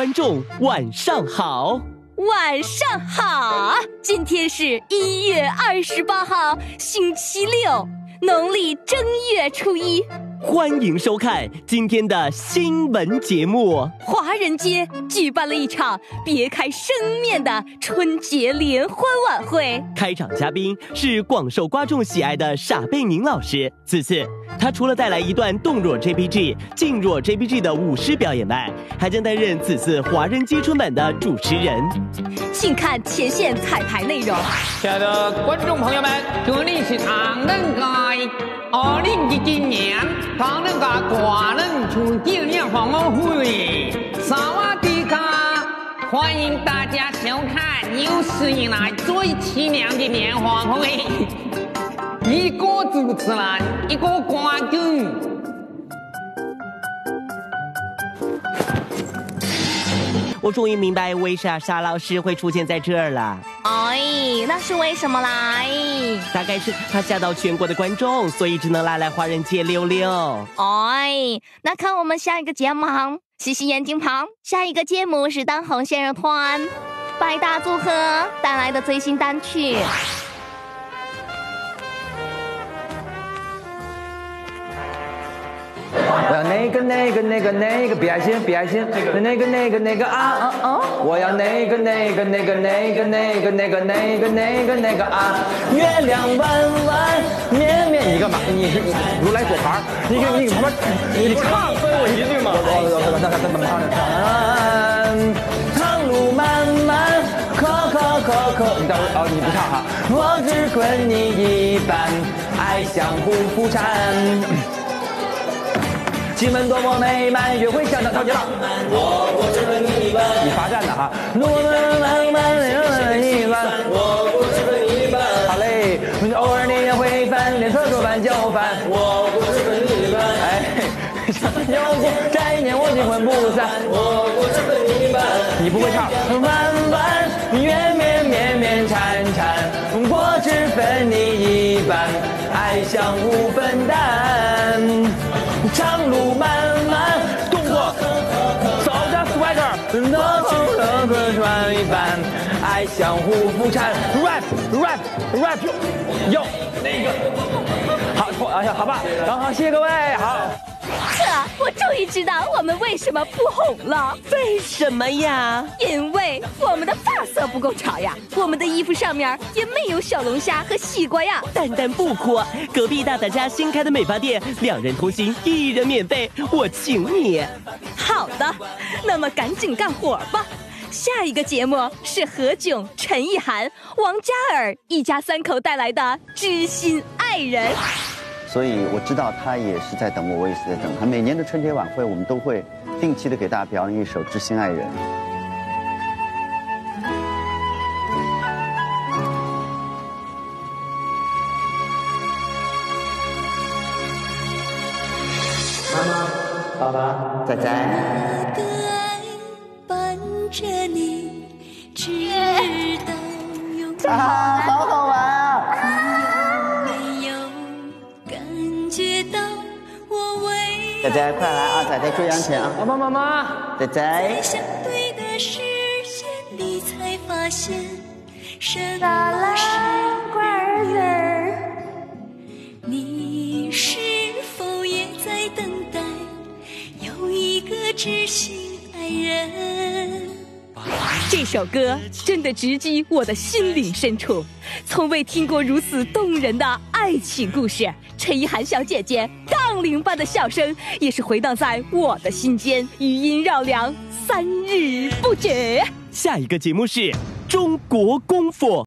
观众晚上好，晚上好。今天是一月二十八号，星期六，农历正月初一。欢迎收看今天的新闻节目。华人街举办了一场别开生面的春节联欢晚会，开场嘉宾是广受观众喜爱的傻贝宁老师。此次他除了带来一段动若 JPG、静若 JPG 的舞狮表演外，还将担任此次华人街春晚的主持人。请看前线彩排内容。亲爱的观众朋友们，这里是唐人街二零一九年唐人街华人春节联欢晚会，萨瓦迪卡！欢迎大家收看有史以来最凄凉的联欢会，一个主持人，一个观众。我终于明白为啥沙老师会出现在这儿了。哎，那是为什么来？大概是怕吓到全国的观众，所以只能来来华人街溜溜。哎，那看我们下一个节目，洗洗眼睛旁。下一个节目是当红鲜肉团百大组合带来的最新单曲。我要那个那个那个那个，别爱心别爱心，那个那个那个啊啊啊！我要那个那个那个那个那个那个那个那个那个啊！月亮弯弯绵绵，你干嘛？你是你如来果盘？你给你旁边你唱分我一句嘛？长路漫漫，可可可可，你待会哦你不唱哈？我只困你一半，爱相互扶搀。气氛多么美满，约会想到超级浪。我我只跟你一半。你罚站的哈。多么浪漫，我只你一半。我我只跟你一半。好嘞，偶尔你也会烦，连厕所饭就烦。我我只跟你一半。哎，要过这一年我惊魂不散。我我只跟你一半。你不会唱。弯弯月绵绵绵缠缠，我只分你一半，爱相互分担。能能能转一番，爱相互扶搀，rap rap rap，有那个，好，哎呀，好吧，刚好谢谢各位，好。这，我终于知道我们为什么不红了。为什么呀？因为我们的发色不够潮呀，我们的衣服上面也没有小龙虾和西瓜呀。蛋蛋不哭，隔壁大大家新开的美发店，两人同行一人免费，我请你。好的，那么赶紧干活吧。下一个节目是何炅、陈意涵、王嘉尔一家三口带来的《知心爱人》。所以我知道他也是在等我，我也是在等他。每年的春节晚会，我们都会定期的给大家表演一首《知心爱人》。妈妈，爸爸，仔仔。的爱伴着你，直到永远。好好玩！你有没有感觉到我为？仔仔，快来啊！仔仔，注意安全啊！妈妈，妈妈，仔仔。相对的，才发现，什么是。首歌真的直击我的心灵深处，从未听过如此动人的爱情故事。陈意涵小姐姐杠铃般的笑声，也是回荡在我的心间，余音绕梁，三日不绝。下一个节目是中国功夫。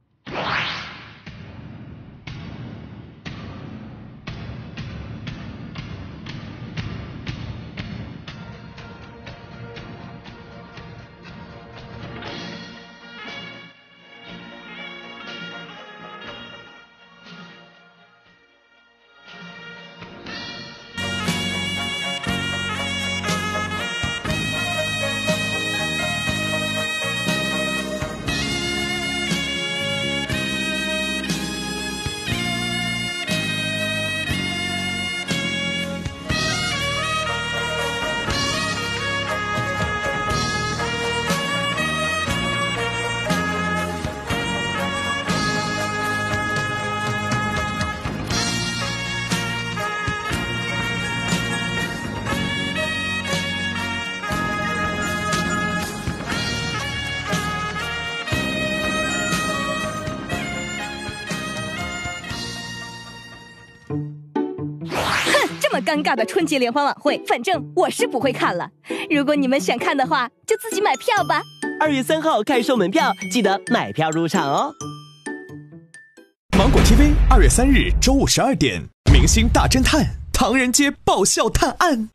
么尴尬的春节联欢晚会，反正我是不会看了。如果你们想看的话，就自己买票吧。二月三号开售门票，记得买票入场哦。芒果 TV 二月三日周五十二点，明星大侦探，唐人街爆笑探案。